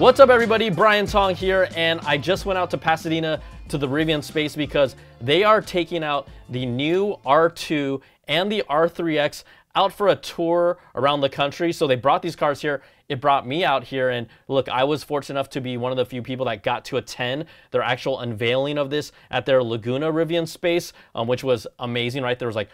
What's up, everybody? Brian Tong here, and I just went out to Pasadena to the Rivian space because they are taking out the new R2 and the R3X out for a tour around the country. So they brought these cars here. It brought me out here. And look, I was fortunate enough to be one of the few people that got to attend their actual unveiling of this at their Laguna Rivian space, um, which was amazing, right? There was like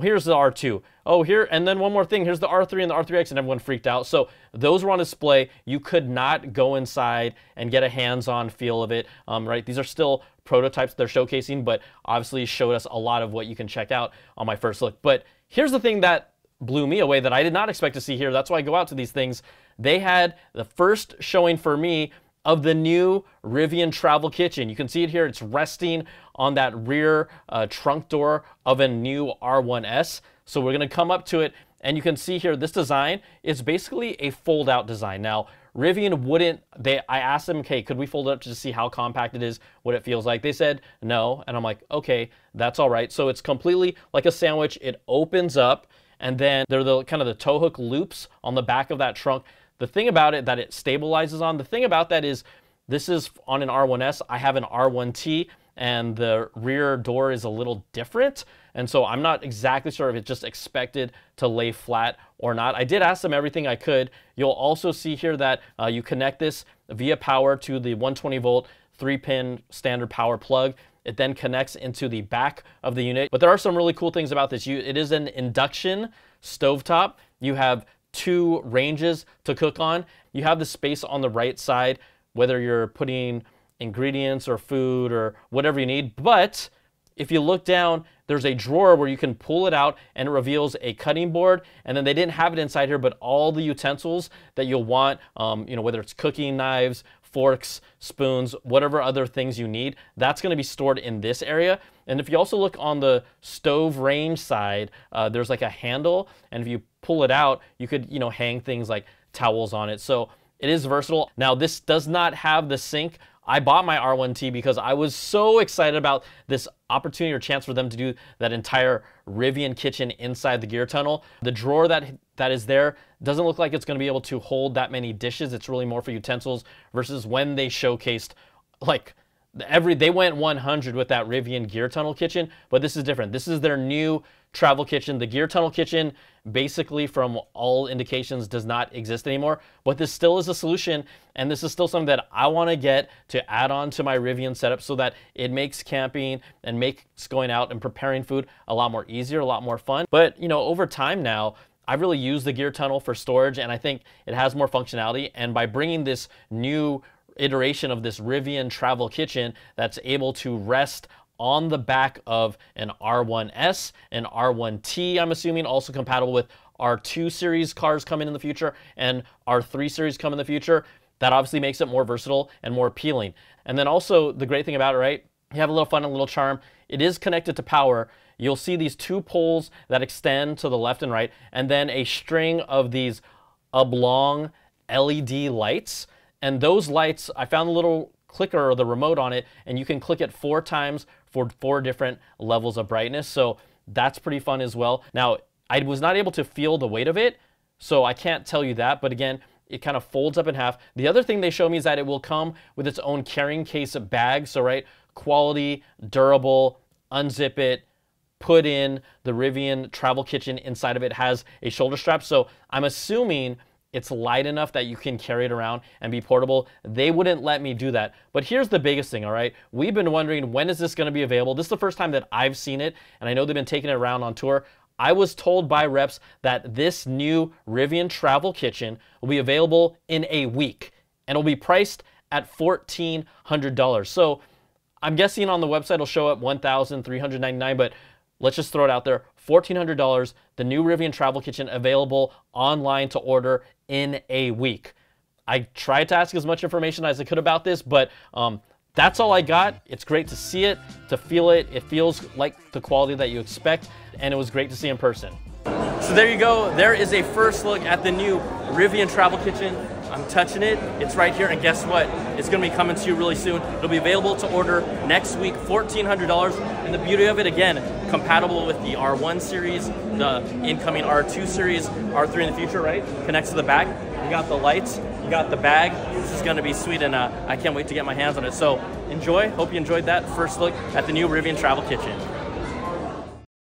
here's the R2. Oh, here, and then one more thing. Here's the R3 and the R3X, and everyone freaked out. So those were on display. You could not go inside and get a hands-on feel of it, um, right? These are still prototypes they're showcasing, but obviously showed us a lot of what you can check out on my first look. But here's the thing that blew me away that I did not expect to see here. That's why I go out to these things. They had the first showing for me of the new Rivian Travel Kitchen. You can see it here. It's resting on that rear uh, trunk door of a new R1S. So we're going to come up to it and you can see here this design is basically a fold out design. Now Rivian wouldn't, they, I asked them, okay, could we fold it up to see how compact it is, what it feels like? They said no. And I'm like, okay, that's all right. So it's completely like a sandwich. It opens up and then there are the kind of the tow hook loops on the back of that trunk. The thing about it that it stabilizes on, the thing about that is this is on an R1S. I have an R1T and the rear door is a little different. And so I'm not exactly sure if it's just expected to lay flat or not. I did ask them everything I could. You'll also see here that uh, you connect this via power to the 120 volt three pin standard power plug. It then connects into the back of the unit. But there are some really cool things about this. You, it is an induction stovetop. You have two ranges to cook on. You have the space on the right side, whether you're putting ingredients or food or whatever you need. But if you look down, there's a drawer where you can pull it out and it reveals a cutting board. And then they didn't have it inside here, but all the utensils that you'll want, um, you know, whether it's cooking knives, forks, spoons, whatever other things you need, that's gonna be stored in this area. And if you also look on the stove range side, uh, there's like a handle, and if you pull it out, you could, you know, hang things like towels on it. So it is versatile. Now this does not have the sink. I bought my R1T because I was so excited about this opportunity or chance for them to do that entire Rivian kitchen inside the gear tunnel. The drawer that that is there doesn't look like it's going to be able to hold that many dishes. It's really more for utensils versus when they showcased like every they went 100 with that Rivian gear tunnel kitchen, but this is different. This is their new travel kitchen. The gear tunnel kitchen basically from all indications does not exist anymore, but this still is a solution and this is still something that I want to get to add on to my Rivian setup so that it makes camping and makes going out and preparing food a lot more easier, a lot more fun. But, you know, over time now, I've really used the gear tunnel for storage and I think it has more functionality and by bringing this new iteration of this Rivian travel kitchen that's able to rest on the back of an R1S, an R1T, I'm assuming, also compatible with R2 series cars coming in the future and R3 series come in the future. That obviously makes it more versatile and more appealing. And then also the great thing about it, right? You have a little fun and a little charm. It is connected to power. You'll see these two poles that extend to the left and right, and then a string of these oblong LED lights. And those lights, I found a little clicker or the remote on it, and you can click it four times for four different levels of brightness. So that's pretty fun as well. Now, I was not able to feel the weight of it, so I can't tell you that. But again, it kind of folds up in half. The other thing they show me is that it will come with its own carrying case bag. So, right, quality, durable, unzip it, put in the Rivian travel kitchen inside of it has a shoulder strap. So I'm assuming it's light enough that you can carry it around and be portable. They wouldn't let me do that. But here's the biggest thing, all right? We've been wondering when is this going to be available? This is the first time that I've seen it, and I know they've been taking it around on tour. I was told by reps that this new Rivian Travel Kitchen will be available in a week, and it'll be priced at $1,400. So I'm guessing on the website it'll show up 1,399, but let's just throw it out there. $1,400, the new Rivian Travel Kitchen available online to order in a week. I tried to ask as much information as I could about this, but um, that's all I got. It's great to see it, to feel it. It feels like the quality that you expect, and it was great to see in person. So there you go. There is a first look at the new Rivian Travel Kitchen. I'm touching it. It's right here, and guess what? It's going to be coming to you really soon. It'll be available to order next week, $1,400. And the beauty of it, again, compatible with the R1 series, the incoming R2 series, R3 in the future, right? Connects to the back. You got the lights. You got the bag. This is going to be sweet, and uh, I can't wait to get my hands on it. So enjoy. Hope you enjoyed that first look at the new Rivian Travel Kitchen.